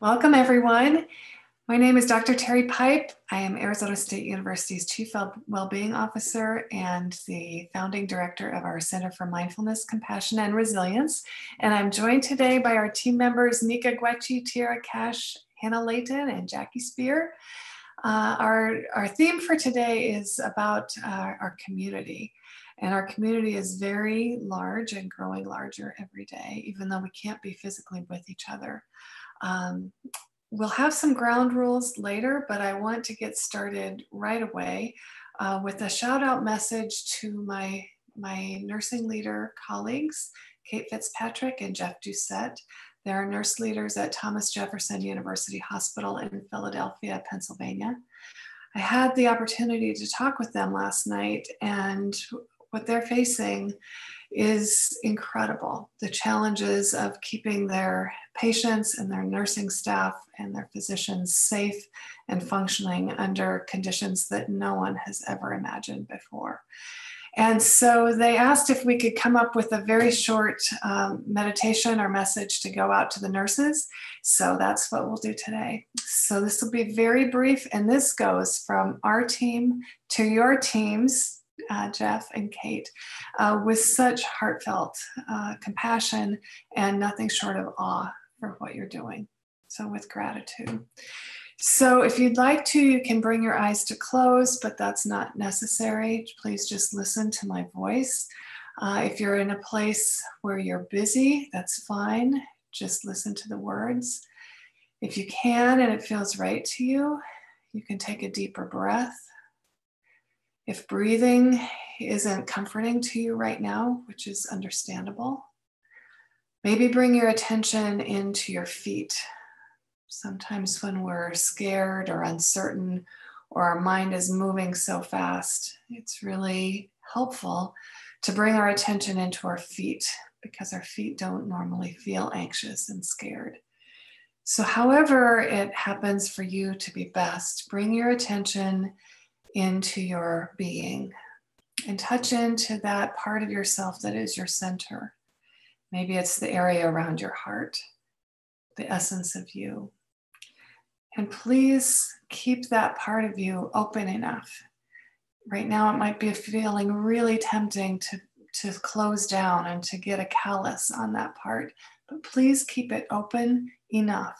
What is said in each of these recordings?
Welcome, everyone. My name is Dr. Teri Pipe. I am Arizona State University's Chief Wellbeing Officer and the founding director of our Center for Mindfulness, Compassion, and Resilience. And I'm joined today by our team members, Nika Gueci, Tiara Cash, Hannah Layton, and Jackie Spear. Uh, our, our theme for today is about uh, our community. And our community is very large and growing larger every day, even though we can't be physically with each other. Um, we'll have some ground rules later, but I want to get started right away uh, with a shout out message to my, my nursing leader colleagues, Kate Fitzpatrick and Jeff Doucette. They're nurse leaders at Thomas Jefferson University Hospital in Philadelphia, Pennsylvania. I had the opportunity to talk with them last night, and what they're facing is incredible. The challenges of keeping their patients and their nursing staff and their physicians safe and functioning under conditions that no one has ever imagined before. And so they asked if we could come up with a very short um, meditation or message to go out to the nurses. So that's what we'll do today. So this will be very brief, and this goes from our team to your teams uh, Jeff and Kate, uh, with such heartfelt uh, compassion and nothing short of awe for what you're doing. So, with gratitude. So, if you'd like to, you can bring your eyes to close, but that's not necessary. Please just listen to my voice. Uh, if you're in a place where you're busy, that's fine. Just listen to the words. If you can and it feels right to you, you can take a deeper breath if breathing isn't comforting to you right now, which is understandable, maybe bring your attention into your feet. Sometimes when we're scared or uncertain or our mind is moving so fast, it's really helpful to bring our attention into our feet because our feet don't normally feel anxious and scared. So, however, it happens for you to be best, bring your attention into your being and touch into that part of yourself that is your center. Maybe it's the area around your heart, the essence of you. And please keep that part of you open enough. Right now, it might be feeling really tempting to, to close down and to get a callus on that part, but please keep it open enough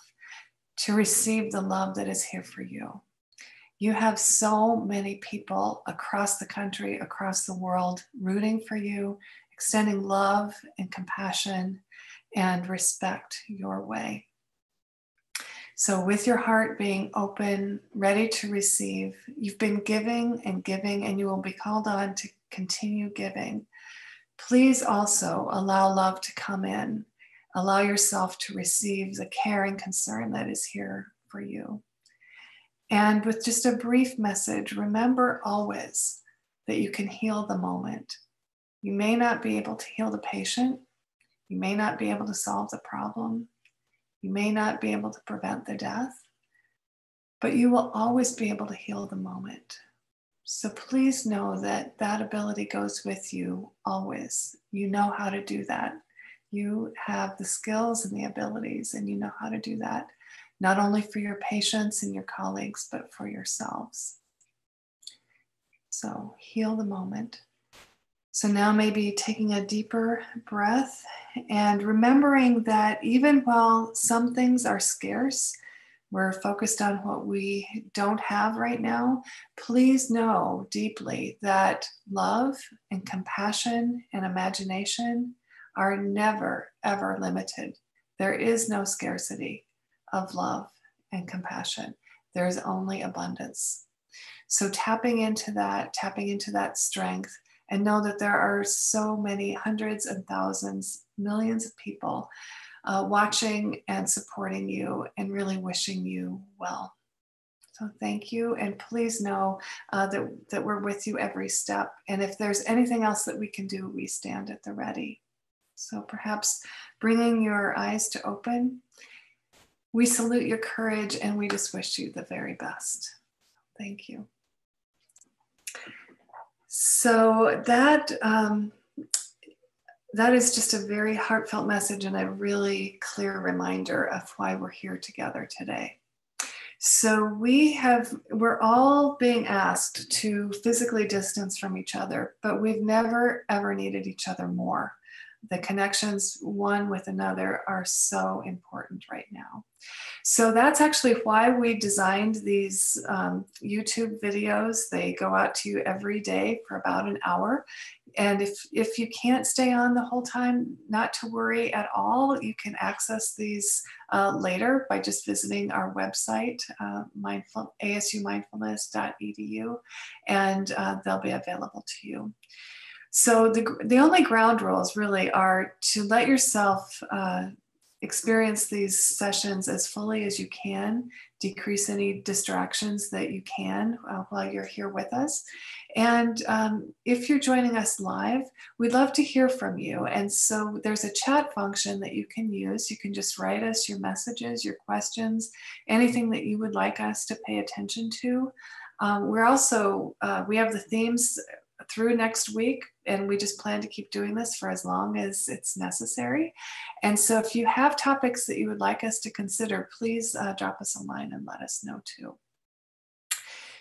to receive the love that is here for you. You have so many people across the country, across the world, rooting for you, extending love and compassion and respect your way. So, with your heart being open, ready to receive, you've been giving and giving, and you will be called on to continue giving. Please also allow love to come in. Allow yourself to receive the care and concern that is here for you. And with just a brief message, remember always that you can heal the moment. You may not be able to heal the patient. You may not be able to solve the problem. You may not be able to prevent the death, but you will always be able to heal the moment. So please know that that ability goes with you always. You know how to do that. You have the skills and the abilities, and you know how to do that not only for your patients and your colleagues, but for yourselves. So heal the moment. So now maybe taking a deeper breath and remembering that even while some things are scarce, we're focused on what we don't have right now. Please know deeply that love and compassion and imagination are never, ever limited. There is no scarcity of love and compassion. There is only abundance. So tapping into that, tapping into that strength, and know that there are so many hundreds and thousands, millions of people uh, watching and supporting you and really wishing you well. So thank you, and please know uh, that, that we're with you every step. And if there's anything else that we can do, we stand at the ready. So perhaps bringing your eyes to open we salute your courage and we just wish you the very best. Thank you. So that um, that is just a very heartfelt message and a really clear reminder of why we're here together today. So we have, we're all being asked to physically distance from each other, but we've never ever needed each other more. The connections one with another are so important right now. So that's actually why we designed these um, YouTube videos. They go out to you every day for about an hour. And if, if you can't stay on the whole time, not to worry at all. You can access these uh, later by just visiting our website, uh, mindful, asumindfulness.edu, and uh, they'll be available to you. So the, the only ground rules really are to let yourself uh, experience these sessions as fully as you can, decrease any distractions that you can uh, while you're here with us. And um, if you're joining us live, we'd love to hear from you. And so there's a chat function that you can use. You can just write us your messages, your questions, anything that you would like us to pay attention to. Um, we're also, uh, we have the themes through next week and we just plan to keep doing this for as long as it's necessary. And so if you have topics that you would like us to consider please uh, drop us a line and let us know too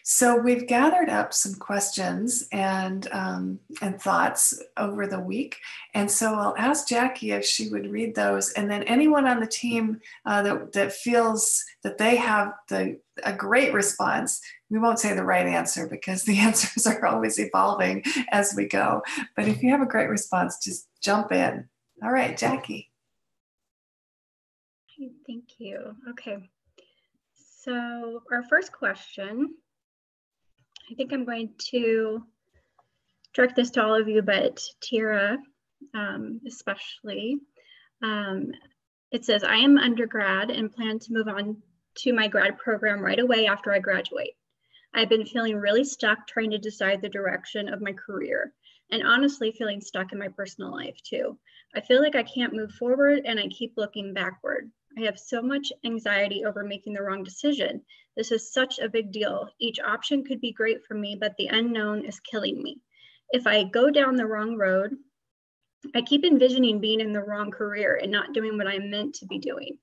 so we've gathered up some questions and um, and thoughts over the week, and so I'll ask Jackie if she would read those, and then anyone on the team uh, that that feels that they have the a great response. We won't say the right answer because the answers are always evolving as we go. But if you have a great response, just jump in. All right, Jackie. Thank you. Okay. So, our first question I think I'm going to direct this to all of you, but Tiara um, especially. Um, it says, I am undergrad and plan to move on to my grad program right away after I graduate. I've been feeling really stuck trying to decide the direction of my career and honestly feeling stuck in my personal life too. I feel like I can't move forward and I keep looking backward. I have so much anxiety over making the wrong decision. This is such a big deal. Each option could be great for me, but the unknown is killing me. If I go down the wrong road, I keep envisioning being in the wrong career and not doing what I'm meant to be doing.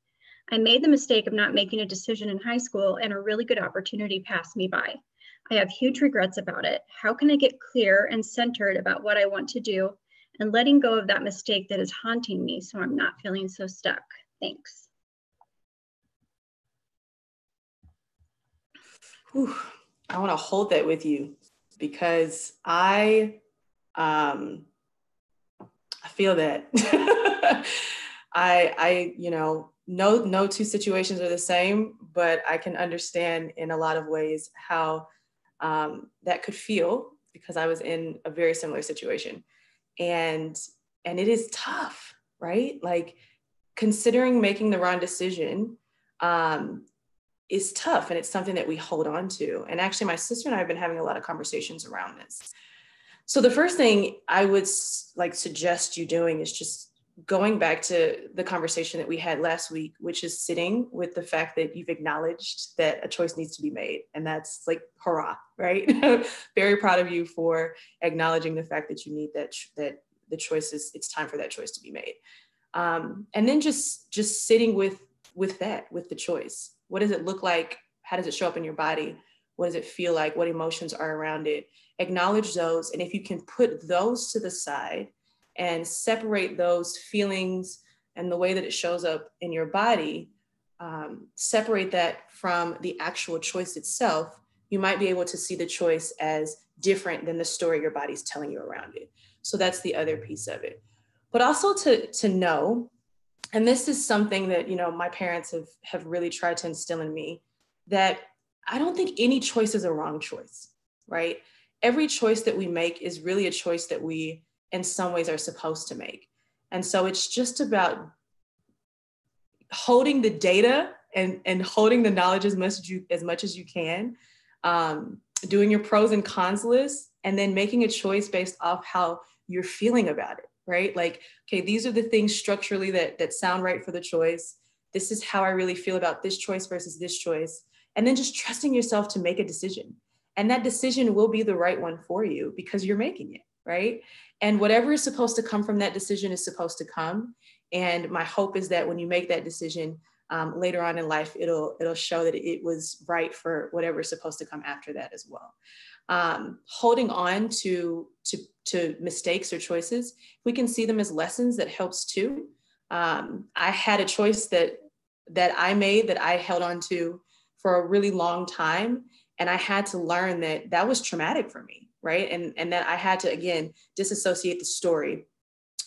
I made the mistake of not making a decision in high school and a really good opportunity passed me by. I have huge regrets about it. How can I get clear and centered about what I want to do and letting go of that mistake that is haunting me so I'm not feeling so stuck? Thanks. Whew, I want to hold that with you because I um I feel that. I I you know no no two situations are the same, but I can understand in a lot of ways how um, that could feel because I was in a very similar situation, and and it is tough, right? Like considering making the wrong decision um, is tough and it's something that we hold on to. And actually, my sister and I have been having a lot of conversations around this. So the first thing I would like suggest you doing is just going back to the conversation that we had last week, which is sitting with the fact that you've acknowledged that a choice needs to be made. And that's like, hurrah, right? Very proud of you for acknowledging the fact that you need that, that the choice is, it's time for that choice to be made. Um, and then just, just sitting with, with that, with the choice. What does it look like? How does it show up in your body? What does it feel like? What emotions are around it? Acknowledge those. And if you can put those to the side and separate those feelings and the way that it shows up in your body, um, separate that from the actual choice itself, you might be able to see the choice as different than the story your body's telling you around it. So that's the other piece of it. But also to, to know and this is something that you know my parents have have really tried to instill in me that i don't think any choice is a wrong choice right? Every choice that we make is really a choice that we in some ways are supposed to make. And so it's just about holding the data and and holding the knowledge as much as you as much as you can um, doing your pros and cons list and then making a choice based off how you're feeling about it right? Like, okay, these are the things structurally that that sound right for the choice. This is how I really feel about this choice versus this choice. And then just trusting yourself to make a decision. And that decision will be the right one for you because you're making it, right? And whatever is supposed to come from that decision is supposed to come. And my hope is that when you make that decision um, later on in life, it'll it'll show that it was right for whatever is supposed to come after that as well. Um, holding on to to to mistakes or choices, we can see them as lessons that helps too. Um, I had a choice that that I made that I held on to for a really long time, and I had to learn that that was traumatic for me, right? And and that I had to again disassociate the story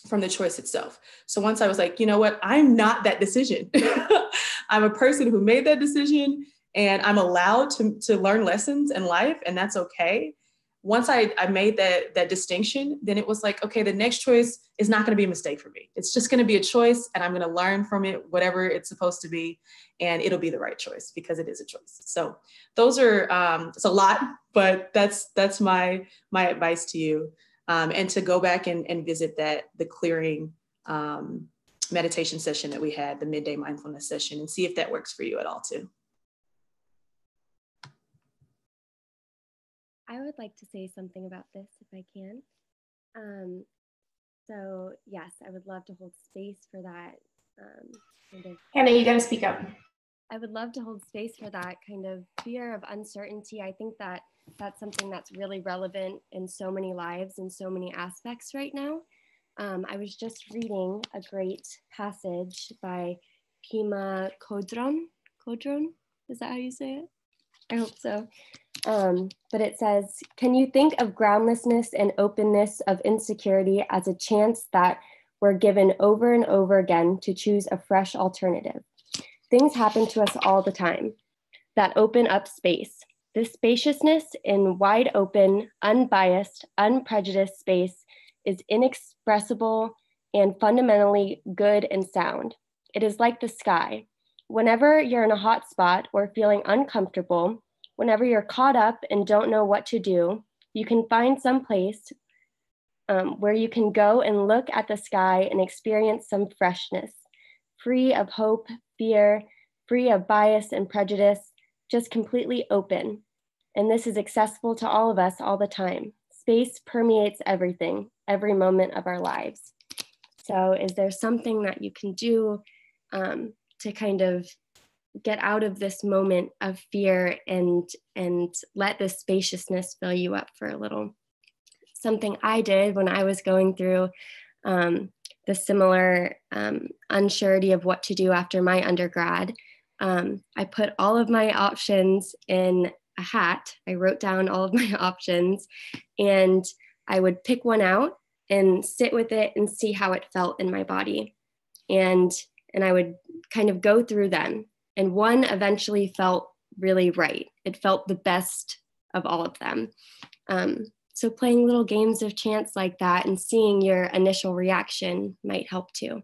from the choice itself. So once I was like, you know what, I'm not that decision. I'm a person who made that decision and I'm allowed to, to learn lessons in life, and that's okay. Once I, I made that, that distinction, then it was like, okay, the next choice is not going to be a mistake for me. It's just going to be a choice, and I'm going to learn from it, whatever it's supposed to be, and it'll be the right choice because it is a choice. So those are um, it's a lot, but that's that's my my advice to you um, and to go back and, and visit that the clearing um, meditation session that we had, the midday mindfulness session, and see if that works for you at all too. I would like to say something about this if I can. Um, so yes, I would love to hold space for that. Um, kind of, Hannah, you got to speak up. I would love to hold space for that kind of fear of uncertainty. I think that that's something that's really relevant in so many lives and so many aspects right now. Um, I was just reading a great passage by Pema Chodron. Chodron, is that how you say it? I hope so. Um, but it says, Can you think of groundlessness and openness of insecurity as a chance that we're given over and over again to choose a fresh alternative? Things happen to us all the time that open up space. This spaciousness in wide open, unbiased, unprejudiced space is inexpressible and fundamentally good and sound. It is like the sky. Whenever you're in a hot spot or feeling uncomfortable, whenever you're caught up and don't know what to do, you can find some place um, where you can go and look at the sky and experience some freshness, free of hope, fear, free of bias and prejudice, just completely open. And this is accessible to all of us all the time. Space permeates everything, every moment of our lives. So, is there something that you can do um, to kind of get out of this moment of fear and and let this spaciousness fill you up for a little? Something I did when I was going through um, the similar um, unsurety of what to do after my undergrad um, I put all of my options in a hat. I wrote down all of my options and I would pick one out and sit with it and see how it felt in my body. And and I would kind of go through them. And one eventually felt really right. It felt the best of all of them. Um, so playing little games of chance like that and seeing your initial reaction might help too.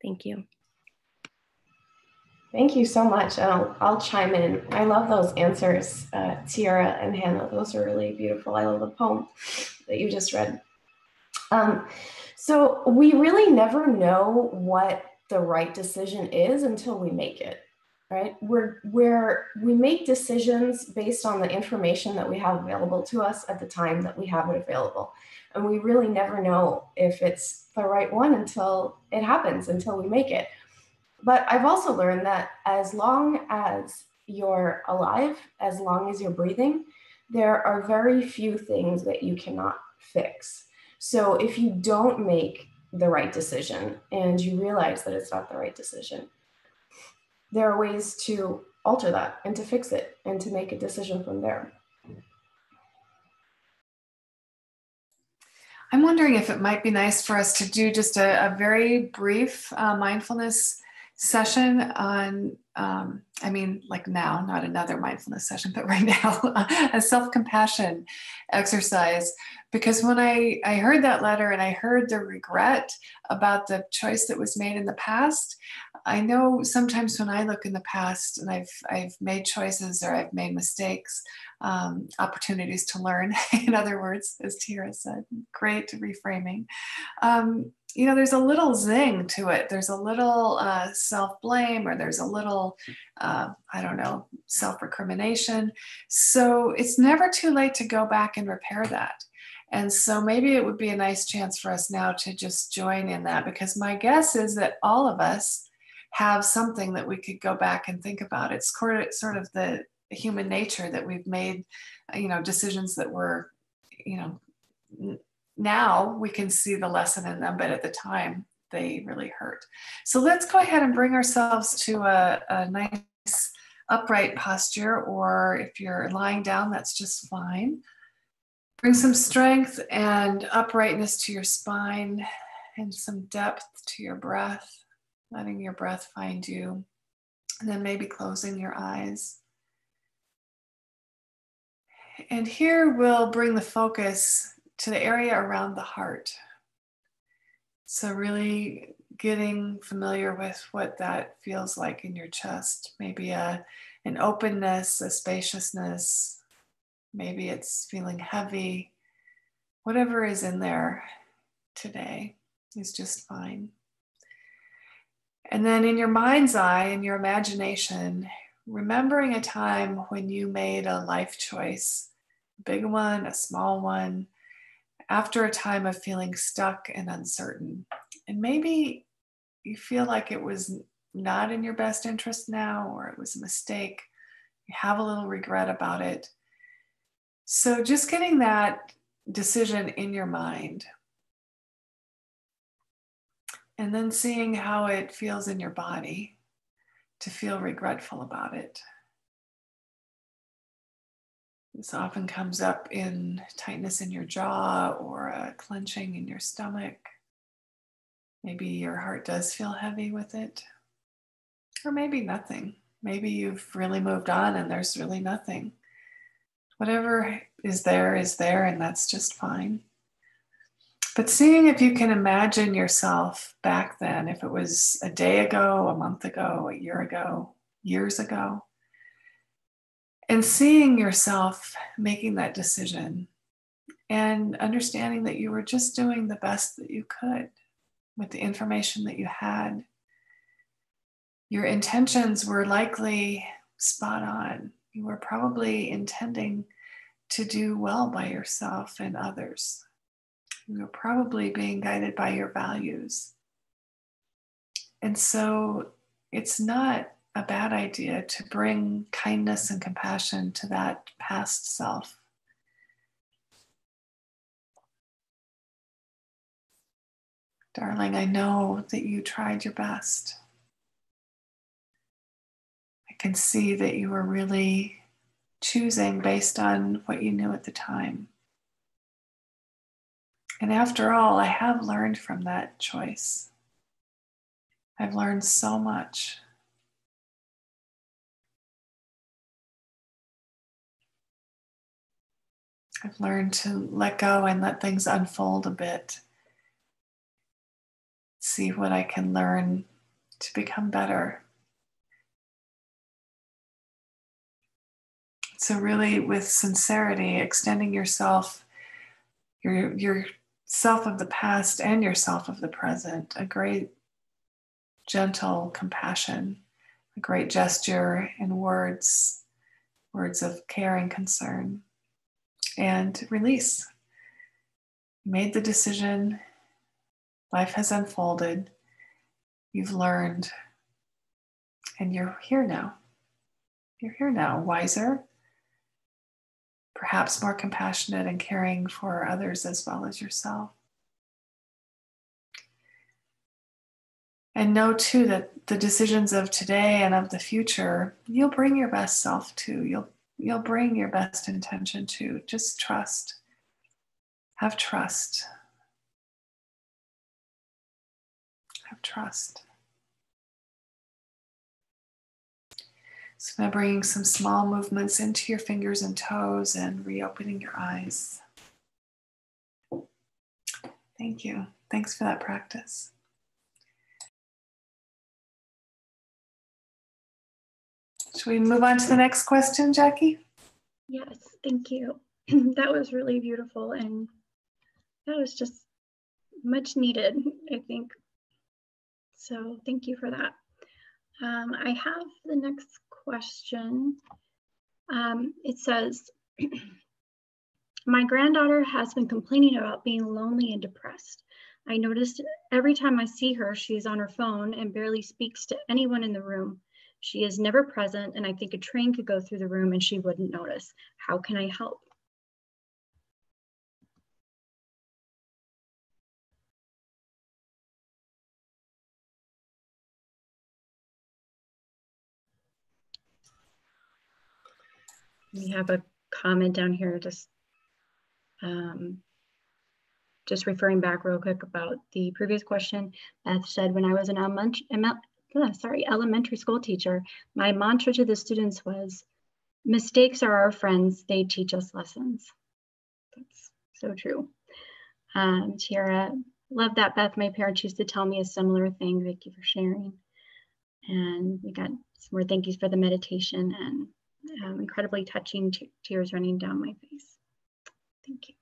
Thank you. Thank you so much. I'll, I'll chime in. I love those answers, uh, Tiara and Hannah. Those are really beautiful. I love the poem that you just read. Um, so we really never know what the right decision is until we make it, right? We're, we're, we make decisions based on the information that we have available to us at the time that we have it available. And we really never know if it's the right one until it happens, until we make it but I've also learned that as long as you're alive, as long as you're breathing, there are very few things that you cannot fix. So if you don't make the right decision and you realize that it's not the right decision, there are ways to alter that and to fix it and to make a decision from there. I'm wondering if it might be nice for us to do just a, a very brief uh, mindfulness session on um, i mean like now not another mindfulness session but right now a self-compassion exercise. Because when i i heard that letter and i heard the regret about the choice that was made in the past i know sometimes when i look in the past and i've i've made choices or i've made mistakes um, opportunities to learn in other words as tiara said great reframing um, you know, there's a little zing to it. There's a little uh, self blame, or there's a little, uh, I don't know, self recrimination. So it's never too late to go back and repair that. And so maybe it would be a nice chance for us now to just join in that because my guess is that all of us have something that we could go back and think about. It's sort of the human nature that we've made, you know, decisions that were, you know, now we can see the lesson in them, but at the time they really hurt. So let's go ahead and bring ourselves to a, a nice upright posture, or if you're lying down, that's just fine. Bring some strength and uprightness to your spine and some depth to your breath, letting your breath find you. And then maybe closing your eyes. And here we'll bring the focus to the area around the heart. So, really getting familiar with what that feels like in your chest. Maybe a, an openness, a spaciousness. Maybe it's feeling heavy. Whatever is in there today is just fine. And then in your mind's eye, in your imagination, remembering a time when you made a life choice, a big one, a small one, after a time of feeling stuck and uncertain. And maybe you feel like it was not in your best interest now, or it was a mistake. You have a little regret about it. So, just getting that decision in your mind and then seeing how it feels in your body to feel regretful about it. This often comes up in tightness in your jaw or a clenching in your stomach. Maybe your heart does feel heavy with it, or maybe nothing. Maybe you've really moved on and there's really nothing. Whatever is there is there, and that's just fine. But seeing if you can imagine yourself back then, if it was a day ago, a month ago, a year ago, years ago, and seeing yourself making that decision and understanding that you were just doing the best that you could with the information that you had. Your intentions were likely spot on. You were probably intending to do well by yourself and others. You were probably being guided by your values. And so it's not a bad idea to bring kindness and compassion to that past self. Darling, I know that you tried your best. I can see that you were really choosing based on what you knew at the time. And after all, I have learned from that choice. I've learned so much. I've learned to let go and let things unfold a bit. See what I can learn to become better. So, really, with sincerity, extending yourself, your, your self of the past and yourself of the present, a great, gentle compassion, a great gesture in words, words of care and concern and release. Made the decision, life has unfolded, you've learned, and you're here now. You're here now, wiser, perhaps more compassionate and caring for others as well as yourself. And know too that the decisions of today and of the future, you'll bring your best self to. You'll you'll bring your best intention to. Just trust. Have trust. Have trust. So now bringing some small movements into your fingers and toes and reopening your eyes. Thank you. Thanks for that practice. Should we move on to the next question, Jackie? Yes, thank you. that was really beautiful and that was just much needed, I think. So thank you for that. Um, I have the next question. Um, it says, My granddaughter has been complaining about being lonely and depressed. I noticed every time I see her, she is on her phone and barely speaks to anyone in the room. She is never present, and I think a train could go through the room and she wouldn't notice. How can I help? We have a comment down here just um, just referring back real quick about the previous question, Beth said, when I was an elementary, sorry, elementary school teacher, my mantra to the students was, mistakes are our friends, they teach us lessons. That's so true. Um, Tiara, love that, Beth. My parents used to tell me a similar thing. Thank you for sharing. And we got some more thank yous for the meditation and um, incredibly touching tears running down my face. Thank you.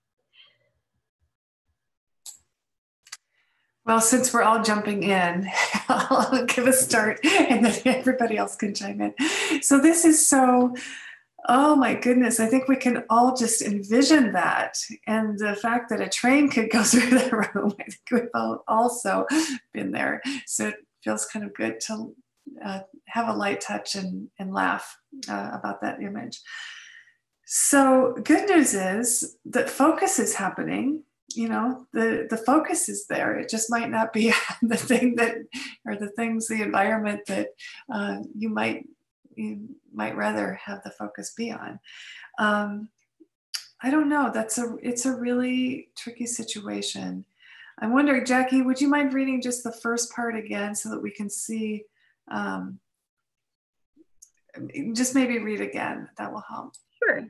Well, since we're all jumping in, I'll give a start and then everybody else can chime in. So, this is so, oh my goodness, I think we can all just envision that. And the fact that a train could go through the room, I think we've all also been there. So, it feels kind of good to uh, have a light touch and, and laugh uh, about that image. So, good news is that focus is happening you know the the focus is there. It just might not be the thing that or the things the environment that uh, you might you might rather have the focus be on. Um, i don't know. That's a it's a really tricky situation. I'm wondering jackie would you mind reading just the first part again so that we can see um, just maybe read again that will help sure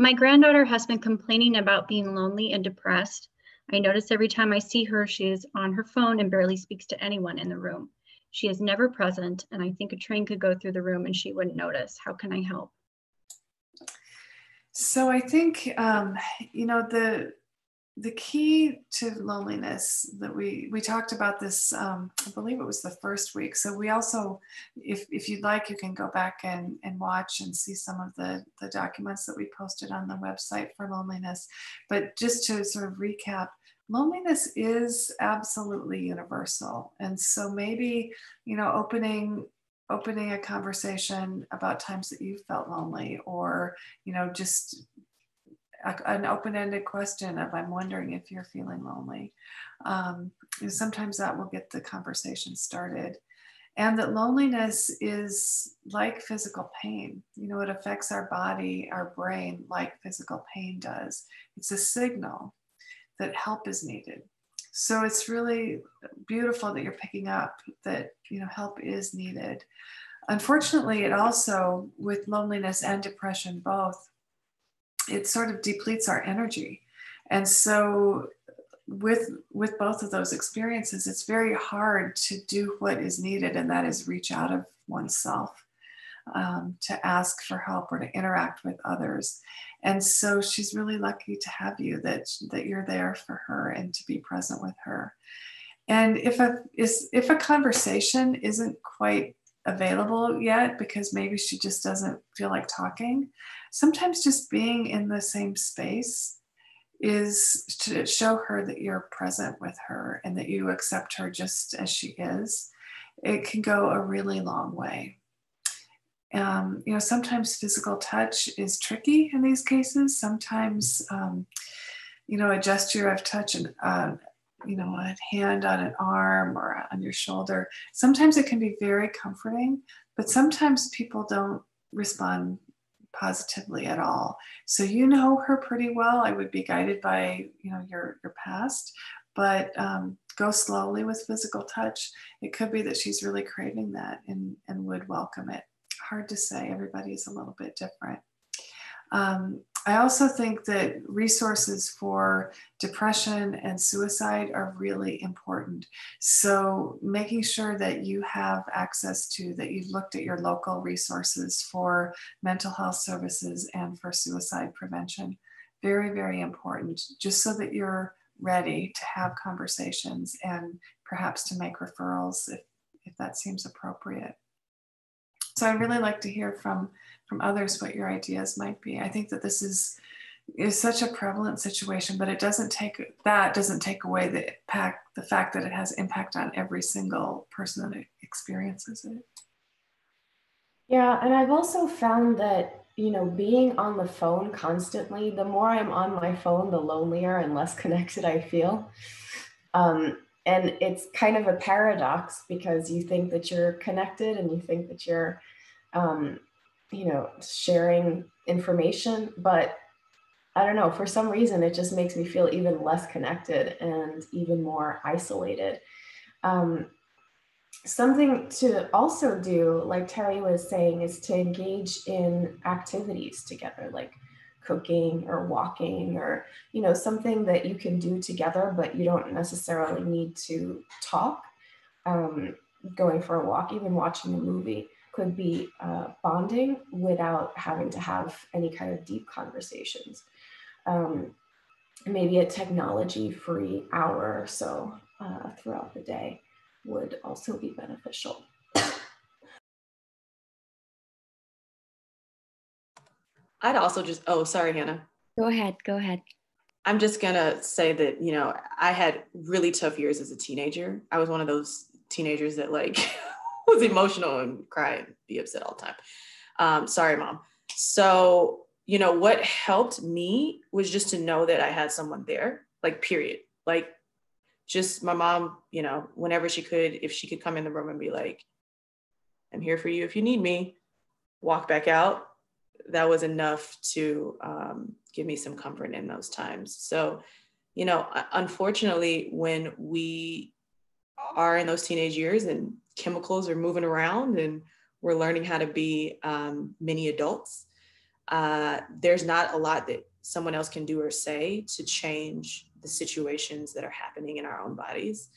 my granddaughter has been complaining about being lonely and depressed. I notice every time I see her, she is on her phone and barely speaks to anyone in the room. She is never present, and I think a train could go through the room and she wouldn't notice. How can I help? So I think um, you know the the key to loneliness that we we talked about this um, i believe it was the first week. So we also if if you'd like you can go back and and watch and see some of the the documents that we posted on the website for loneliness. But just to sort of recap loneliness is absolutely universal. And so maybe you know opening opening a conversation about times that you felt lonely or you know just an open-ended question of i'm wondering if you're feeling lonely. Um, sometimes that will get the conversation started. And that loneliness is like physical pain. You know it affects our body our brain like physical pain does. It's a signal that help is needed. So it's really beautiful that you're picking up that you know help is needed. Unfortunately it also with loneliness and depression both it sort of depletes our energy. And so with with both of those experiences, it's very hard to do what is needed, and that is reach out of oneself. Um, to ask for help or to interact with others. And so she's really lucky to have you that that you're there for her and to be present with her. And if a is if a conversation isn't quite available yet because maybe she just doesn't feel like talking, sometimes just being in the same space is to show her that you're present with her and that you accept her just as she is. It can go a really long way. Um, you know, sometimes physical touch is tricky in these cases. Sometimes, um, you know, a gesture of touch and, uh, you know, a hand on an arm or on your shoulder, sometimes it can be very comforting, but sometimes people don't respond positively at all. So you know her pretty well. I would be guided by you know your your past, but um, go slowly with physical touch. It could be that she's really craving that and and would welcome it. Hard to say. Everybody's a little bit different. Um, I also think that resources for depression and suicide are really important. So, making sure that you have access to, that you've looked at your local resources for mental health services and for suicide prevention, very, very important, just so that you're ready to have conversations and perhaps to make referrals if, if that seems appropriate. So, I'd really like to hear from from others what your ideas might be. I think that this is is such a prevalent situation, but it doesn't take that doesn't take away the impact, the fact that it has impact on every single person that experiences it. Yeah, and I've also found that you know being on the phone constantly, the more I'm on my phone, the lonelier and less connected I feel. Um, and it's kind of a paradox because you think that you're connected and you think that you're um, you know sharing information but i don't know for some reason it just makes me feel even less connected and even more isolated. Um, something to also do like teri was saying is to engage in activities together like cooking or walking or you know something that you can do together but you don't necessarily need to talk um, going for a walk even watching a movie could be uh, bonding without having to have any kind of deep conversations. Um, maybe a technology free hour or so uh, throughout the day would also be beneficial. I'd also just, oh, sorry, Hannah. Go ahead, go ahead. I'm just gonna say that, you know, I had really tough years as a teenager. I was one of those teenagers that like was emotional and cry and be upset all the time. Um, sorry, mom. So, you know, what helped me was just to know that I had someone there, like, period. Like, just my mom, you know, whenever she could, if she could come in the room and be like, I'm here for you if you need me, walk back out. That was enough to um, give me some comfort in those times. So, you know, unfortunately, when we are in those teenage years and chemicals are moving around and we're learning how to be um, adults. Uh, there's not a lot that someone else can do or say to change the situations that are happening in our own bodies.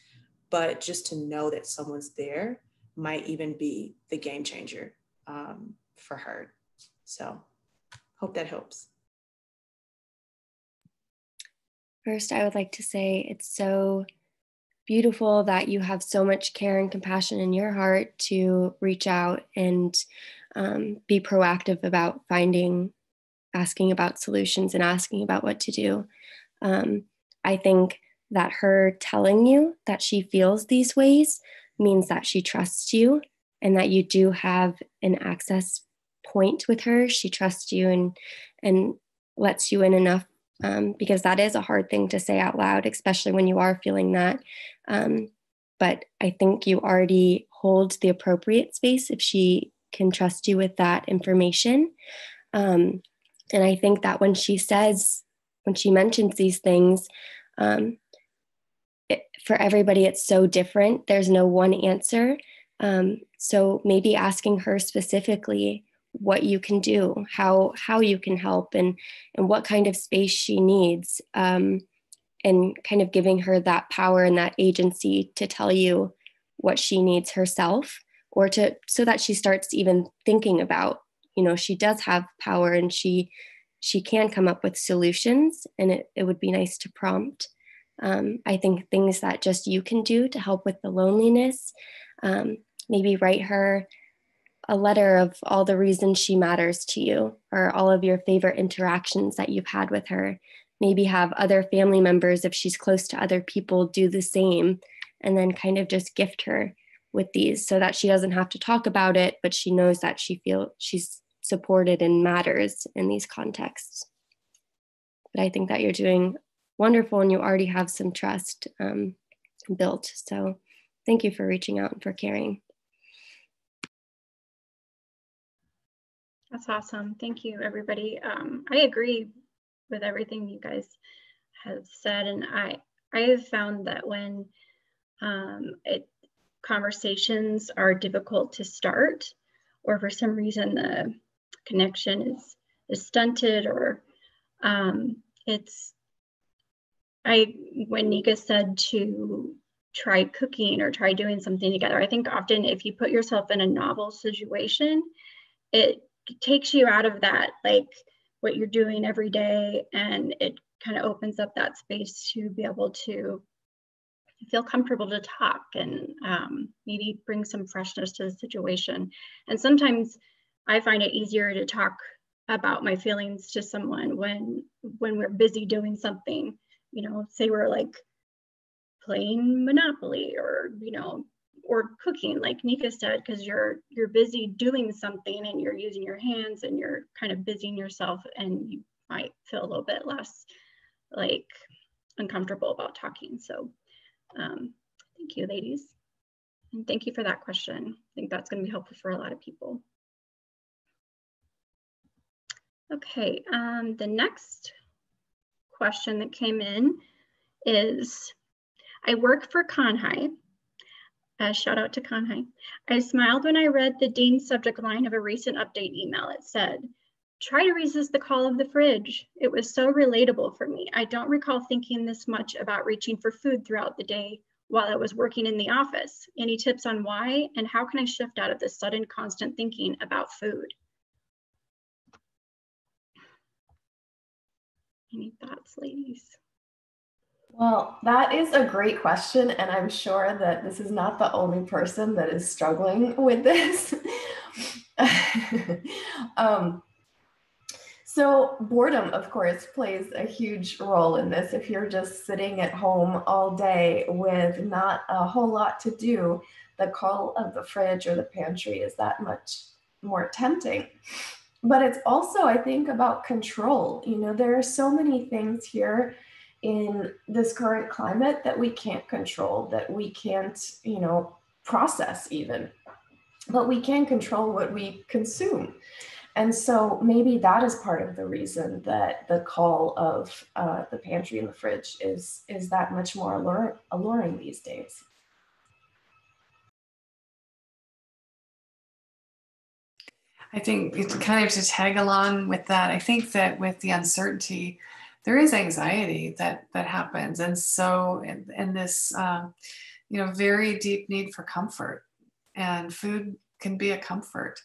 But just to know that someone's there might even be the game changer um, for her. So, hope that helps. First, I would like to say it's so beautiful that you have so much care and compassion in your heart to reach out and um, be proactive about finding, asking about solutions and asking about what to do. Um, I think that her telling you that she feels these ways means that she trusts you and that you do have an access point with her. She trusts you and and lets you in enough um, because that is a hard thing to say out loud, especially when you are feeling that. Um, but I think you already hold the appropriate space if she can trust you with that information. Um, and I think that when she says, when she mentions these things, um, it, for everybody, it's so different. There's no one answer. Um, so maybe asking her specifically, what you can do, how how you can help, and and what kind of space she needs, um, and kind of giving her that power and that agency to tell you what she needs herself, or to so that she starts even thinking about, you know, she does have power and she she can come up with solutions, and it, it would be nice to prompt. Um, I think things that just you can do to help with the loneliness. Um, maybe write her a letter of all the reasons she matters to you or all of your favorite interactions that you've had with her. Maybe have other family members, if she's close to other people, do the same and then kind of just gift her with these so that she doesn't have to talk about it, but she knows that she feels she's supported and matters in these contexts. But I think that you're doing wonderful and you already have some trust um, built. So thank you for reaching out and for caring. That's awesome. Thank you, everybody. Um, I agree with everything you guys have said, and I I have found that when um, it, conversations are difficult to start, or for some reason the connection is is stunted, or um, it's I when Nika said to try cooking or try doing something together, I think often if you put yourself in a novel situation, it takes you out of that like what you're doing every day and it kind of opens up that space to be able to feel comfortable to talk and um, maybe bring some freshness to the situation. And sometimes i find it easier to talk about my feelings to someone when when we're busy doing something. You know say we're like playing monopoly or you know or cooking like nika said because you're you're busy doing something and you're using your hands and you're kind of busying yourself and you might feel a little bit less like uncomfortable about talking. So um, thank you ladies. And thank you for that question. I think that's going to be helpful for a lot of people. Okay, um, the next question that came in is, I work for Conhigh. Uh, shout out to CONHI. I smiled when I read the dean's subject line of a recent update email. It said, try to resist the call of the fridge. It was so relatable for me. I don't recall thinking this much about reaching for food throughout the day while I was working in the office. Any tips on why and how can I shift out of this sudden constant thinking about food? Any thoughts, ladies? Well, that is a great question. And I'm sure that this is not the only person that is struggling with this. um, so, boredom, of course, plays a huge role in this. If you're just sitting at home all day with not a whole lot to do, the call of the fridge or the pantry is that much more tempting but it's also i think about control you know there are so many things here in this current climate that we can't control that we can't you know process even but we can control what we consume and so maybe that is part of the reason that the call of uh, the pantry and the fridge is is that much more allure, alluring these days I think it's kind of to tag along with that. I think that with the uncertainty, there is anxiety that that happens, and so and, this uh, you know very deep need for comfort, and food can be a comfort,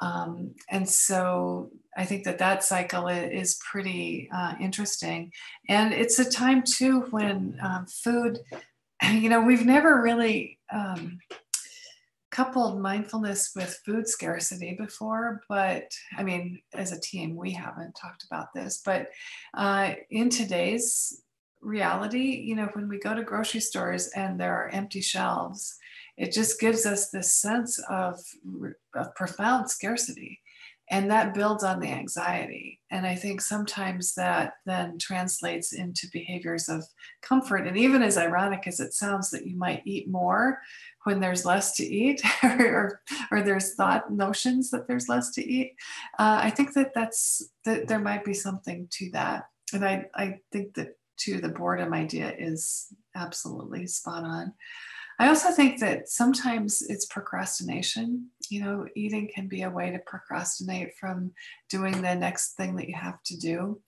um, and so I think that that cycle is pretty uh, interesting, and it's a time too when um, food, you know, we've never really. Um, coupled mindfulness with food scarcity before, but I mean, as a team, we haven't talked about this. But uh, in today's reality, you know, when we go to grocery stores and there are empty shelves, it just gives us this sense of, of profound scarcity. And that builds on the anxiety. And I think sometimes that then translates into behaviors of comfort. And even as ironic as it sounds that you might eat more when there's less to eat or, or there's thought notions that there's less to eat uh, i think that that's that there might be something to that and i i think that too the boredom idea is absolutely spot on i also think that sometimes it's procrastination you know eating can be a way to procrastinate from doing the next thing that you have to do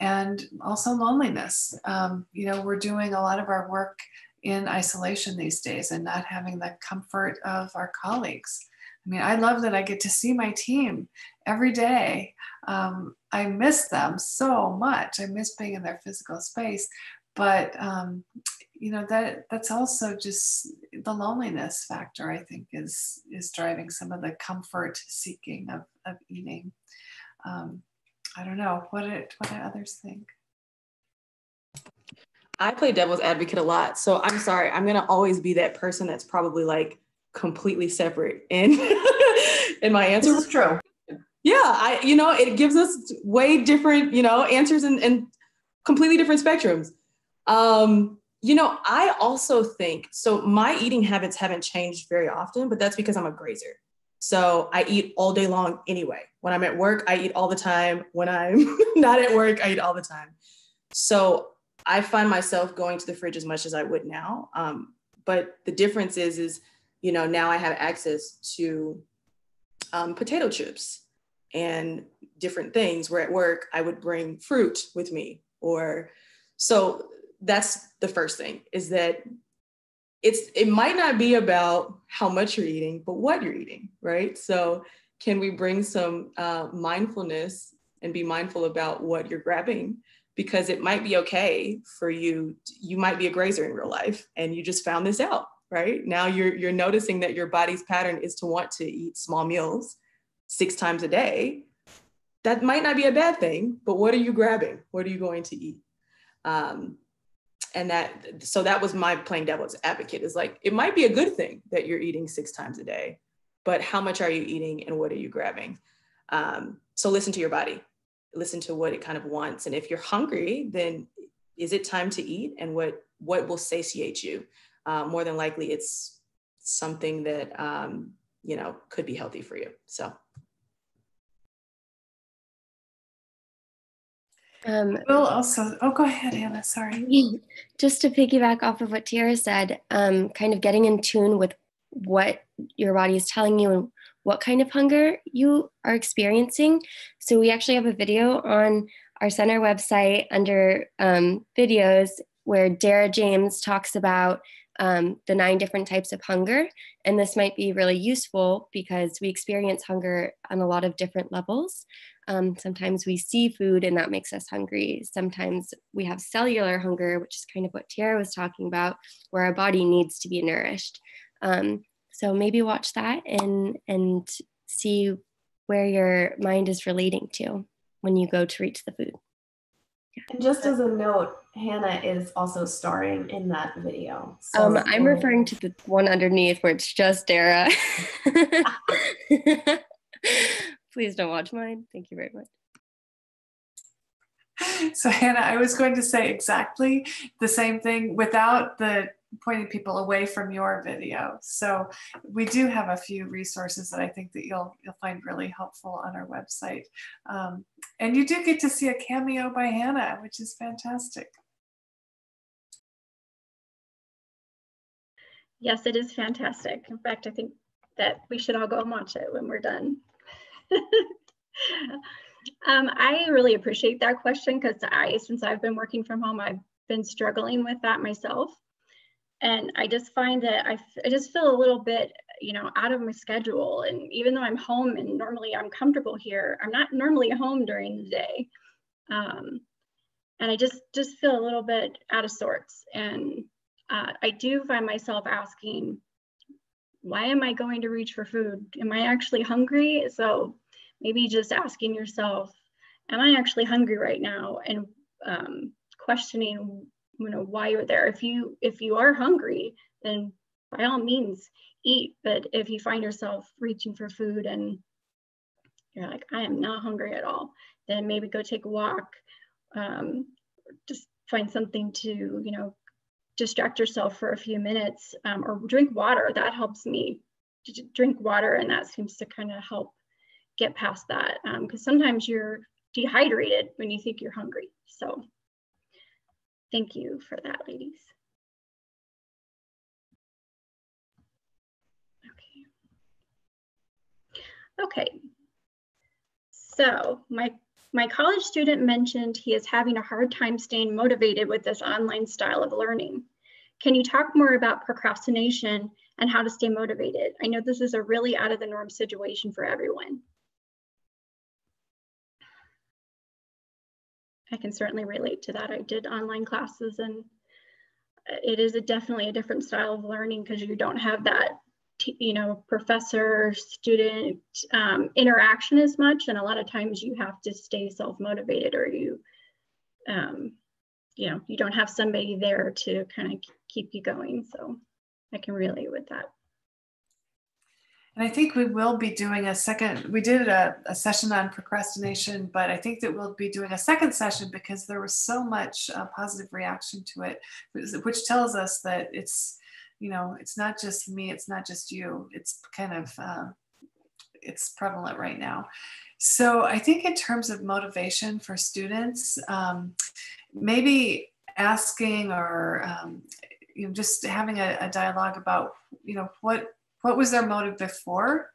and also loneliness um, you know we're doing a lot of our work in isolation these days and not having the comfort of our colleagues. I mean, I love that I get to see my team every day. Um, I miss them so much. I miss being in their physical space, but um, you know that that's also just the loneliness factor. I think is is driving some of the comfort seeking of of eating. Um, I don't know what it what do others think. I play devil's advocate a lot. So I'm sorry. I'm gonna always be that person that's probably like completely separate in in my answer. This is true. Yeah, I you know it gives us way different you know answers and, and completely different spectrums. Um, you know, I also think so. My eating habits haven't changed very often, but that's because I'm a grazer. So I eat all day long anyway. When I'm at work, I eat all the time. When I'm not at work, I eat all the time. So I find myself going to the fridge as much as I would now. Um, but the difference is, is you know, now I have access to um, potato chips and different things. Where at work, I would bring fruit with me, or so that's the first thing is that it's it might not be about how much you're eating, but what you're eating, right? So can we bring some uh, mindfulness and be mindful about what you're grabbing because it might be okay for you you might be a grazer in real life and you just found this out right now you're you're noticing that your body's pattern is to want to eat small meals six times a day that might not be a bad thing, but what are you grabbing? What are you going to eat? Um, and that, so that was my playing devil's advocate is like, it might be a good thing that you're eating six times a day, but how much are you eating and what are you grabbing? Um, so listen to your body, listen to what it kind of wants. And if you're hungry, then is it time to eat? And what, what will satiate you? Uh, more than likely it's something that, um, you know, could be healthy for you. So Um, we'll also, oh, go ahead, Anna. Sorry. Just to piggyback off of what Tiara said, um, kind of getting in tune with what your body is telling you and what kind of hunger you are experiencing. So, we actually have a video on our center website under um, videos where Dara James talks about um, the nine different types of hunger. And this might be really useful because we experience hunger on a lot of different levels. Um, sometimes we see food and that makes us hungry. Sometimes we have cellular hunger, which is kind of what Tiara was talking about, where our body needs to be nourished. Um, so maybe watch that and and see where your mind is relating to when you go to reach the food. And just as a note, Hannah is also starring in that video. So um, I'm referring to the one underneath where it's just Dara. Please don't watch mine. Thank you very much. So, Hannah, I was going to say exactly the same thing without the pointing people away from your video. So, we do have a few resources that I think that you'll you'll find really helpful on our website. Um, and you do get to see a cameo by Hannah, which is fantastic. Yes, it is fantastic. In fact, I think that we should all go and watch it when we're done. um, I really appreciate that question because I, since I've been working from home, I've been struggling with that myself. And I just find that I, I just feel a little bit, you know, out of my schedule. And even though I'm home and normally I'm comfortable here, I'm not normally home during the day. Um, and I just just feel a little bit out of sorts. And uh, I do find myself asking, why am I going to reach for food? Am I actually hungry? So maybe just asking yourself, am I actually hungry right now? And um, questioning, you know, why you're there. If you if you are hungry, then by all means eat. But if you find yourself reaching for food and you're like, I am not hungry at all, then maybe go take a walk. Um, just find something to, you know, distract yourself for a few minutes um, or drink water. That helps me drink water, and that seems to kind of help get past that because um, sometimes you're dehydrated when you think you're hungry. So thank you for that, ladies. Okay. Okay. So my my college student mentioned he is having a hard time staying motivated with this online style of learning. Can you talk more about procrastination and how to stay motivated? I know this is a really out of the norm situation for everyone. I can certainly relate to that. I did online classes and it is a definitely a different style of learning because you don't have that you know professor student um, interaction as much and a lot of times you have to stay self-motivated or you um, you know you don't have somebody there to kind of keep you going. So i can relate with that. And I think we will be doing a second, we did a, a, session on procrastination, but I think that we'll be doing a second session because there was so much uh, positive reaction to it, which tells us that it's, you know, it's not just me, it's not just you, it's kind of, uh, it's prevalent right now. So I think in terms of motivation for students, um, maybe asking or um, you know just having a, a, dialogue about you know what what was their motive before?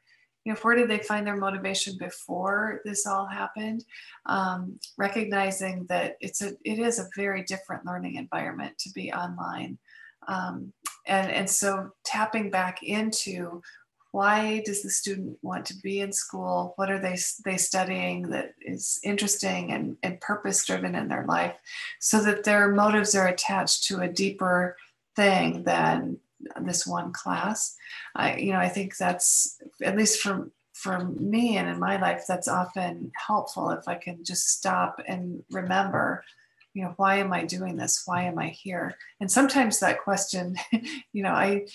You know where did they find their motivation before this all happened? Um, recognizing that it's a it is a very different learning environment to be online um, and, and so tapping back into why does the student want to be in school? What are they, they studying that is interesting and, and purpose driven in their life so that their motives are attached to a deeper thing than this one class. I, you know, I think that's at least for for me and in my life, that's often helpful if I can just stop and remember, you know, why am I doing this? Why am I here? And sometimes that question, you know, I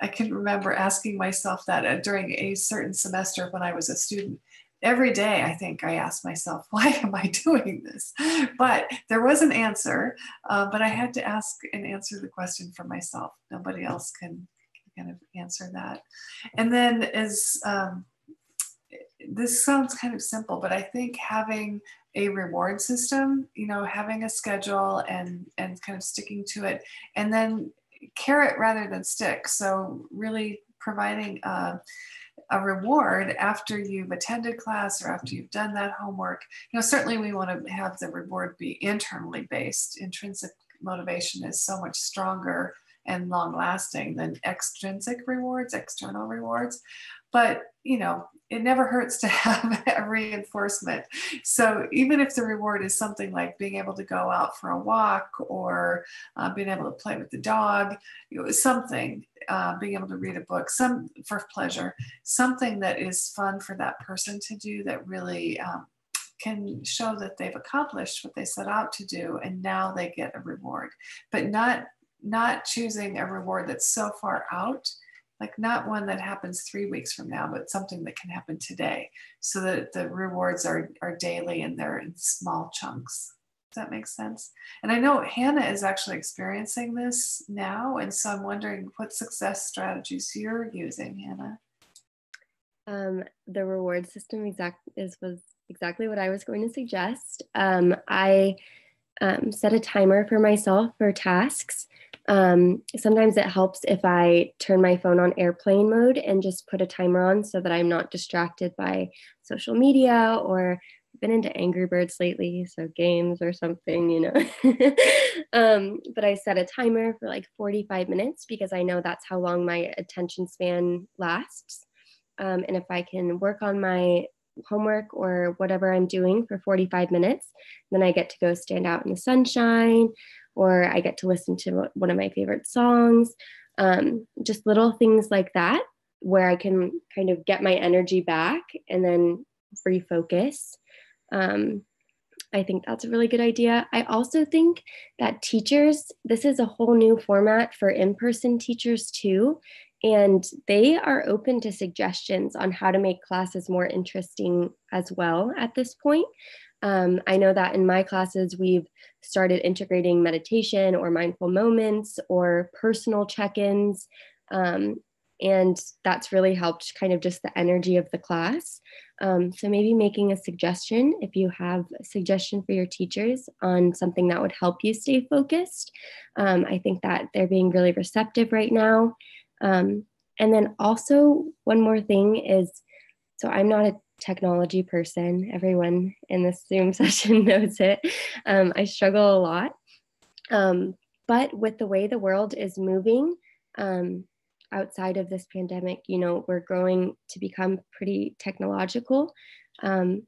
I can remember asking myself that uh, during a certain semester when I was a student every day i think i asked myself why am i doing this but there was an answer uh, but i had to ask and answer the question for myself nobody else can, kind of answer that and then as um, this sounds kind of simple but i think having a reward system you know having a schedule and and kind of sticking to it and then carrot rather than stick so really providing uh, a reward after you've attended class or after you've done that homework. You know, certainly we want to have the reward be internally based. Intrinsic motivation is so much stronger and long lasting than extrinsic rewards, external rewards. But, you know, it never hurts to have a reinforcement. So even if the reward is something like being able to go out for a walk or uh, being able to play with the dog, you know, something, uh, being able to read a book, some for pleasure, something that is fun for that person to do that really um, can show that they've accomplished what they set out to do and now they get a reward but not not choosing a reward that's so far out like not one that happens three weeks from now, but something that can happen today so that the rewards are, are daily and they're in small chunks. Does that make sense? And I know Hannah is actually experiencing this now. And so I'm wondering what success strategies you're using, Hannah. Um, the reward system exact is was exactly what I was going to suggest. Um, I um, set a timer for myself for tasks um, sometimes it helps if I turn my phone on airplane mode and just put a timer on so that I'm not distracted by social media or I've been into Angry Birds lately, so games or something, you know. um, but I set a timer for like 45 minutes because I know that's how long my attention span lasts. Um, and if I can work on my homework or whatever I'm doing for 45 minutes, then I get to go stand out in the sunshine or I get to listen to one of my favorite songs. Um, just little things like that where I can kind of get my energy back and then refocus. Um, I think that's a really good idea. I also think that teachers, this is a whole new format for in person teachers too. And they are open to suggestions on how to make classes more interesting as well at this point. Um, I know that in my classes, we've started integrating meditation or mindful moments or personal check ins. Um, and that's really helped kind of just the energy of the class. Um, so maybe making a suggestion if you have a suggestion for your teachers on something that would help you stay focused. Um, I think that they're being really receptive right now. Um, and then also, one more thing is so I'm not a technology person. Everyone in this Zoom session knows it. Um, I struggle a lot. Um, but with the way the world is moving um, outside of this pandemic, you know, we're growing to become pretty technological. Um,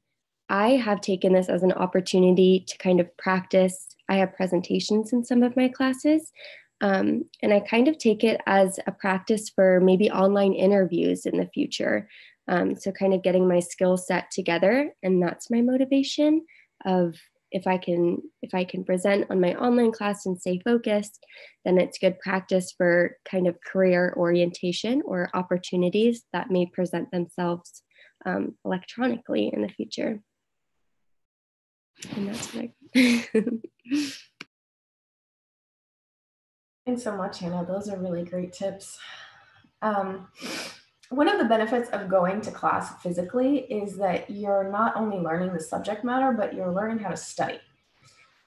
I have taken this as an opportunity to kind of practice. I have presentations in some of my classes. Um, and I kind of take it as a practice for maybe online interviews in the future. Um, so kind of getting my skill set together, and that's my motivation of if I can if I can present on my online class and stay focused, then it's good practice for kind of career orientation or opportunities that may present themselves um, electronically in the future. And that's what I. Thanks so much, Hannah. Those are really great tips. Um, one of the benefits of going to class physically is that you're not only learning the subject matter, but you're learning how to study.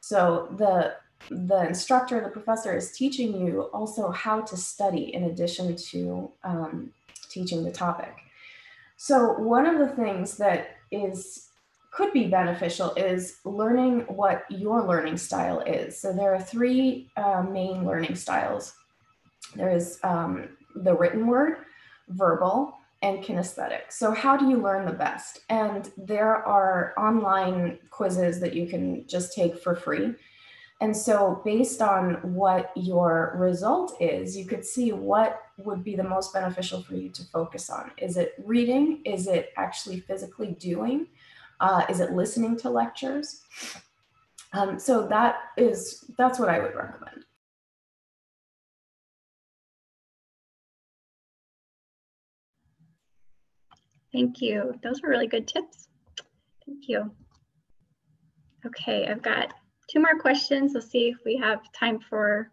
So the the instructor, the professor is teaching you also how to study in addition to um, teaching the topic. So one of the things that is could be beneficial is learning what your learning style is. So there are three uh, main learning styles. There is um, the written word, verbal, and kinesthetic. So, how do you learn the best? And there are online quizzes that you can just take for free. And so, based on what your result is, you could see what would be the most beneficial for you to focus on. Is it reading? Is it actually physically doing? Uh, is it listening to lectures? Um, so that is that's what I would recommend. Thank you. Those were really good tips. Thank you. Okay, I've got two more questions. Let's see if we have time for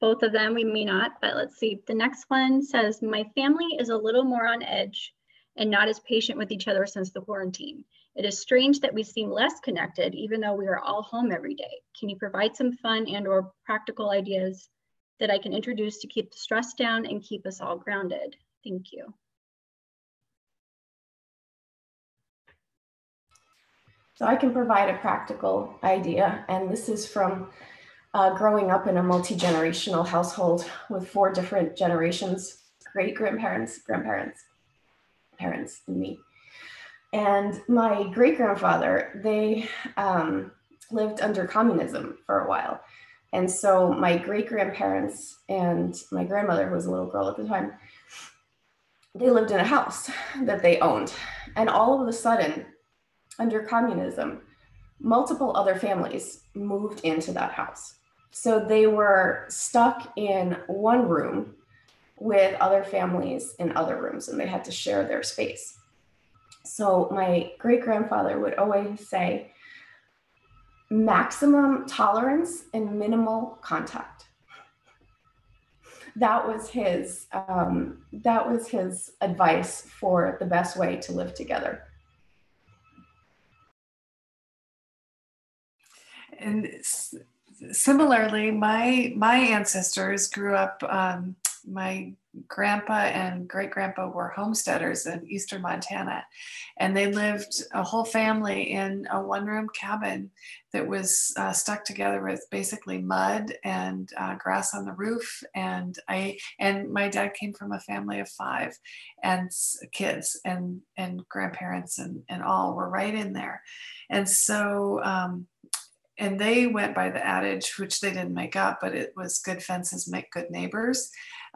both of them. We may not, but let's see. The next one says, my family is a little more on edge and not as patient with each other since the quarantine. It is strange that we seem less connected even though we are all home every day. Can you provide some fun and or practical ideas that I can introduce to keep the stress down and keep us all grounded? Thank you. So I can provide a practical idea, and this is from uh, growing up in a multi-generational household with four different generations, great grandparents, grandparents, parents, and me. And my great grandfather, they um, lived under communism for a while. And so my great grandparents and my grandmother, who was a little girl at the time, they lived in a house that they owned. And all of a sudden, under communism, multiple other families moved into that house. So they were stuck in one room with other families in other rooms and they had to share their space. So my great grandfather would always say, maximum tolerance and minimal contact. That was his um, that was his advice for the best way to live together. And similarly, my my ancestors grew up. Um, my grandpa and great grandpa were homesteaders in eastern Montana, and they lived a whole family in a one room cabin that was uh, stuck together with basically mud and uh, grass on the roof. And I and my dad came from a family of five, and kids and and grandparents and and all were right in there, and so. Um, and they went by the adage, which they didn't make up, but it was good fences make good neighbors.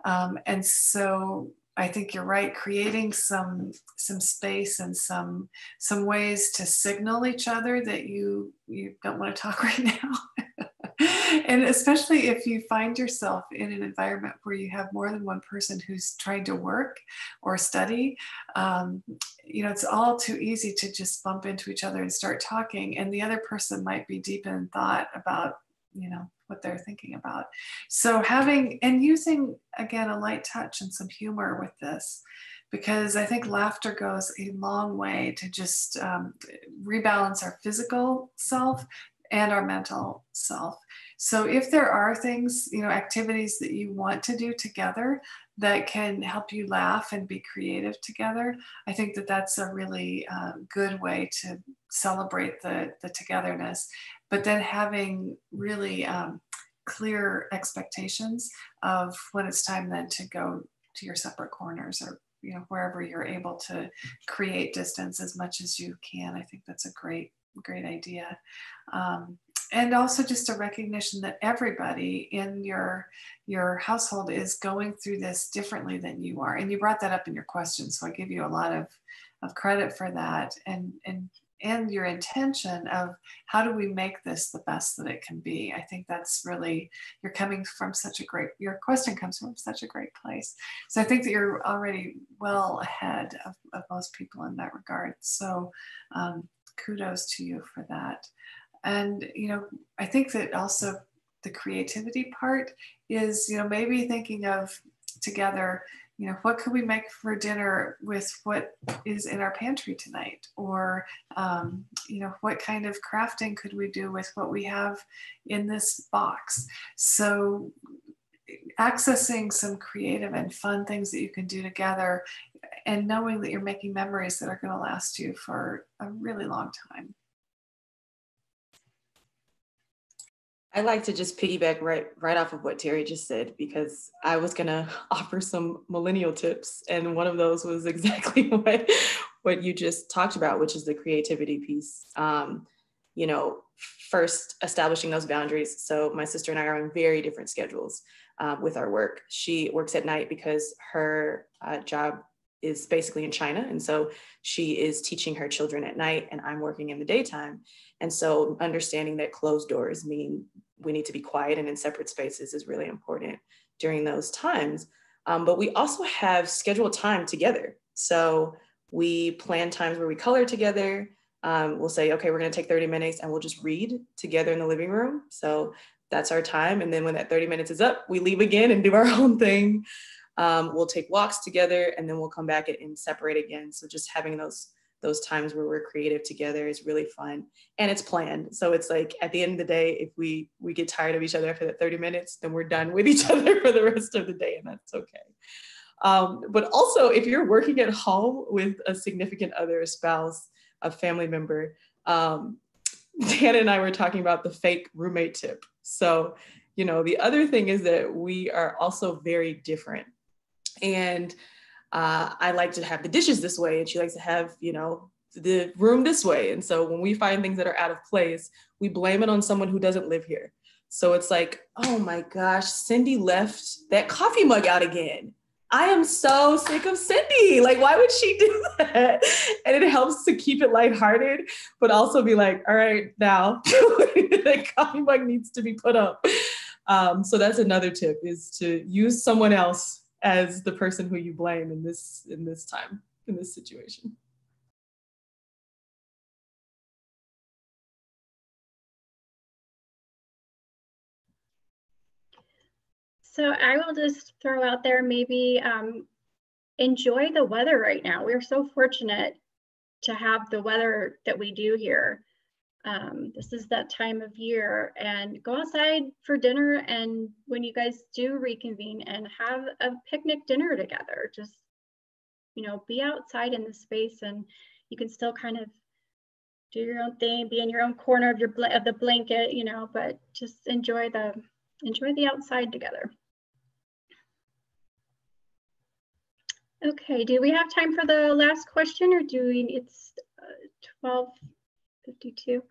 Um, and so I think you're right, creating some some space and some some ways to signal each other that you you don't want to talk right now. And especially if you find yourself in an environment where you have more than one person who's trying to work or study, um, you know, it's all too easy to just bump into each other and start talking. And the other person might be deep in thought about, you know, what they're thinking about. So having and using again a light touch and some humor with this because I think laughter goes a long way to just um, rebalance our physical self and our mental self. So if there are things, you know, activities that you want to do together that can help you laugh and be creative together, I think that that's a really uh, good way to celebrate the, the togetherness. But then having really um, clear expectations of when it's time then to go to your separate corners or you know wherever you're able to create distance as much as you can i think that's a great great idea. Um, and also just a recognition that everybody in your your household is going through this differently than you are. And you brought that up in your question so i give you a lot of of credit for that and and and your intention of how do we make this the best that it can be. I think that's really you're coming from such a great your question comes from such a great place. So i think that you're already well ahead of, of most people in that regard. So um, kudos to you for that. And, you know, I think that also the creativity part is, you know, maybe thinking of together, you know, what could we make for dinner with what is in our pantry tonight? Or, um, you know, what kind of crafting could we do with what we have in this box? So, accessing some creative and fun things that you can do together and knowing that you're making memories that are going to last you for a really long time. I like to just piggyback right right off of what Teri just said because I was gonna offer some millennial tips, and one of those was exactly what what you just talked about, which is the creativity piece. Um, you know, first establishing those boundaries. So my sister and I are on very different schedules um, with our work. She works at night because her uh, job is basically in China. And so she is teaching her children at night, and I'm working in the daytime. And so understanding that closed doors mean we need to be quiet and in separate spaces is really important during those times. Um, but we also have scheduled time together. So we plan times where we color together. Um, we'll say, okay, we're going to take 30 minutes and we'll just read together in the living room. So that's our time. And then when that 30 minutes is up, we leave again and do our own thing. Um, we'll take walks together and then we'll come back and separate again. So just having those those times where we're creative together is really fun and it's planned. So it's like at the end of the day if we we get tired of each other after that 30 minutes then we're done with each other for the rest of the day and that's okay. Um, but also if you're working at home with a significant other a spouse a family member um, dan and i were talking about the fake roommate tip. So you know the other thing is that we are also very different and uh, I like to have the dishes this way, and she likes to have, you know, the room this way. And so when we find things that are out of place, we blame it on someone who doesn't live here. So it's like, oh my gosh, Cindy left that coffee mug out again. I am so sick of Cindy. Like, why would she do that? And it helps to keep it lighthearted, but also be like, all right, now that coffee mug needs to be put up. Um, so that's another tip is to use someone else as the person who you blame in this in this time in this situation. So i will just throw out there maybe um, enjoy the weather right now. We're so fortunate to have the weather that we do here um, this is that time of year and go outside for dinner and when you guys do reconvene and have a picnic dinner together just you know be outside in the space and you can still kind of do your own thing be in your own corner of your of the blanket you know but just enjoy the enjoy the outside together. Okay do we have time for the last question or do we it's uh, 12 52.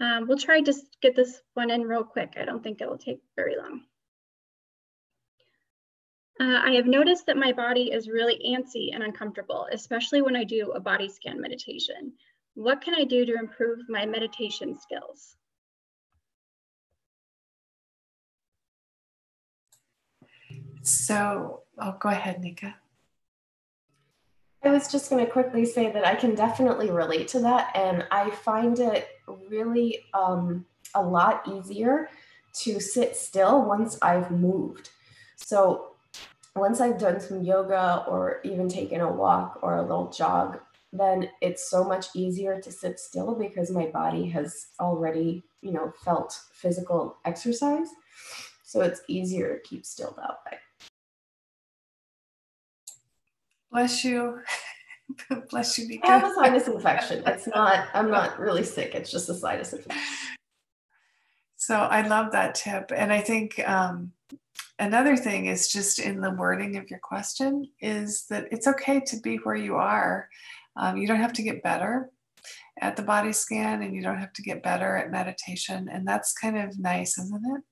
Um, we'll try to get this one in real quick. I don't think it'll take very long. Uh, I have noticed that my body is really antsy and uncomfortable, especially when I do a body scan meditation. What can I do to improve my meditation skills? So, I'll oh, go ahead, Nika. I was just going to quickly say that I can definitely relate to that. And I find it really um, a lot easier to sit still once I've moved. So once I've done some yoga or even taken a walk or a little jog, then it's so much easier to sit still because my body has already, you know, felt physical exercise. So it's easier to keep still that way. Bless you. Bless you, Nika. I have a sinus infection. It's not, I'm not really sick. It's just a sinus infection. So I love that tip. And I think um, another thing is just in the wording of your question is that it's okay to be where you are. Um, you don't have to get better at the body scan and you don't have to get better at meditation. And that's kind of nice, isn't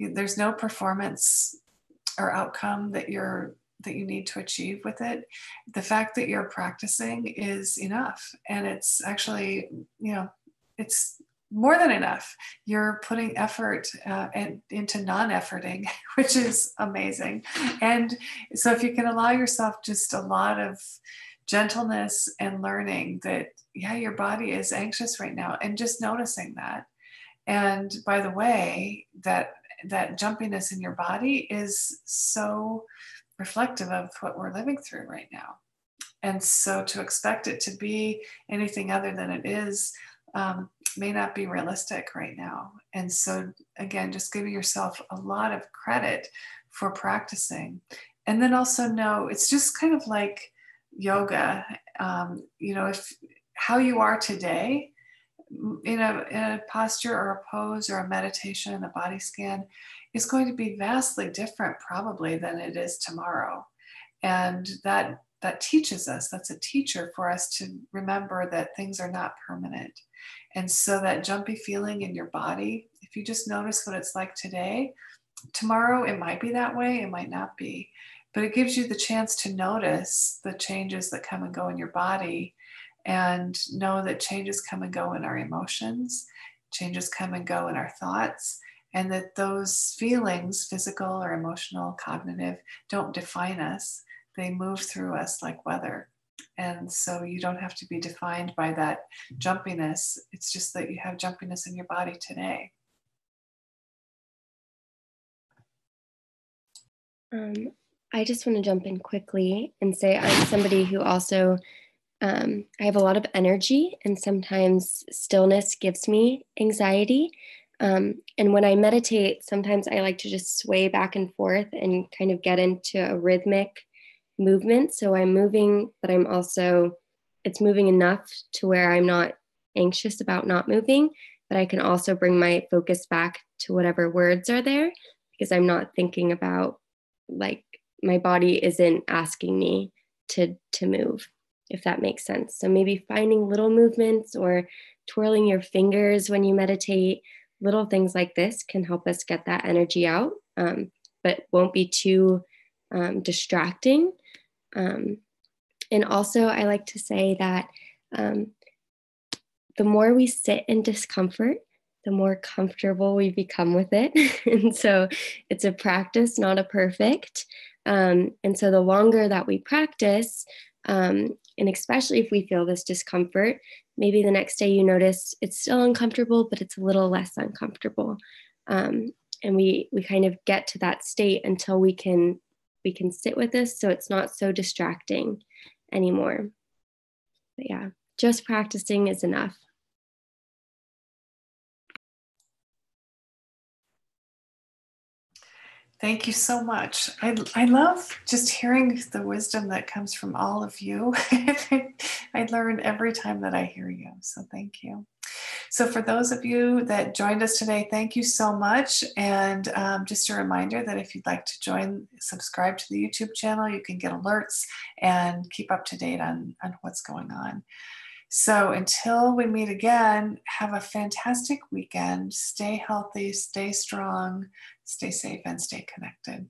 it? There's no performance or outcome that you're that you need to achieve with it the fact that you're practicing is enough. And it's actually you know it's more than enough. You're putting effort uh, and, into non-efforting which is amazing. And so if you can allow yourself just a lot of gentleness and learning that yeah your body is anxious right now and just noticing that. And by the way that that jumpiness in your body is so reflective of what we're living through right now. And so to expect it to be anything other than it is um, may not be realistic right now. And so, again, just giving yourself a lot of credit for practicing. And then also know it's just kind of like yoga. Um, you know, if how you are today in a, in a posture or a pose or a meditation, a body scan, is going to be vastly different probably than it is tomorrow. And that that teaches us that's a teacher for us to remember that things are not permanent and so that jumpy feeling in your body if you just notice what it's like today tomorrow it might be that way it might not be but it gives you the chance to notice the changes that come and go in your body and know that changes come and go in our emotions changes come and go in our thoughts and that those feelings physical or emotional cognitive don't define us they move through us like weather. And so you don't have to be defined by that jumpiness. It's just that you have jumpiness in your body today. Um, I just want to jump in quickly and say I'm somebody who also um, I have a lot of energy, and sometimes stillness gives me anxiety. Um, and when I meditate, sometimes I like to just sway back and forth and kind of get into a rhythmic movement. So I'm moving, but I'm also, it's moving enough to where I'm not anxious about not moving, but I can also bring my focus back to whatever words are there because I'm not thinking about like my body isn't asking me to to move if that makes sense so maybe finding little movements or twirling your fingers when you meditate little things like this can help us get that energy out um, but won't be too um, distracting um, and also, I like to say that um, the more we sit in discomfort, the more comfortable we become with it. and so it's a practice, not a perfect. Um, and so the longer that we practice, um, and especially if we feel this discomfort, maybe the next day you notice it's still uncomfortable, but it's a little less uncomfortable. Um, and we we kind of get to that state until we can we can sit with this so it's not so distracting anymore. But yeah, just practicing is enough. Thank you so much. I, I love just hearing the wisdom that comes from all of you. I learn every time that I hear you. So thank you. So, for those of you that joined us today, thank you so much. And um, just a reminder that if you'd like to join, subscribe to the YouTube channel, you can get alerts and keep up to date on, on what's going on. So, until we meet again, have a fantastic weekend. Stay healthy, stay strong, stay safe, and stay connected.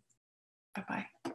Bye bye.